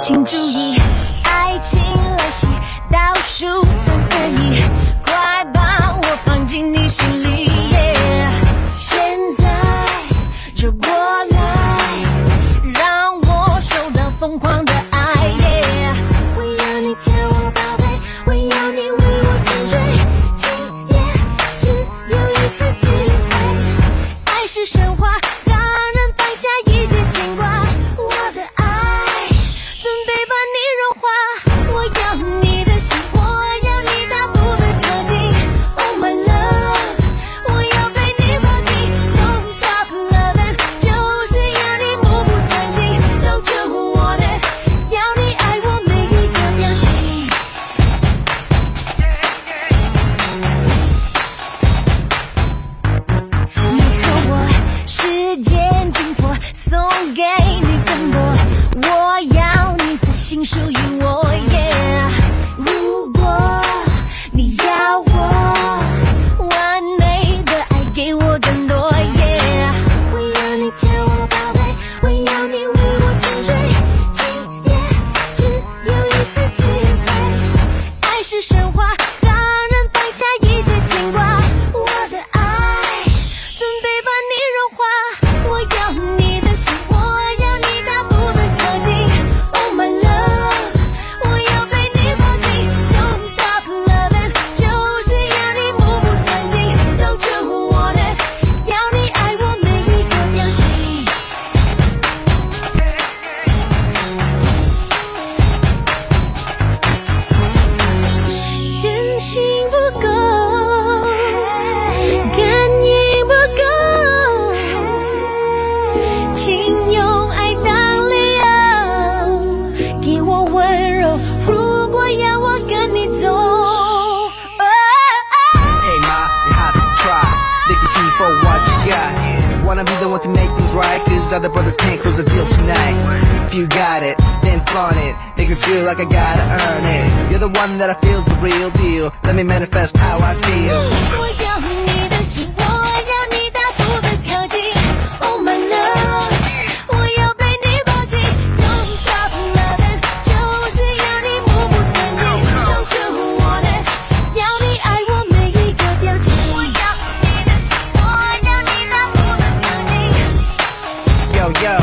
请注意，爱情来袭，倒数三、二、一，快把我放进你心里。现在就过来，让我收到疯狂的爱。我要你叫我宝贝，我要你为我沉睡。今夜只有一次机会，爱是神话。the want to make things right Cause other brothers can't close a deal tonight. If you got it, then flaunt it Make me feel like I gotta earn it. You're the one that I feel's the real deal. Let me manifest how I feel. yo.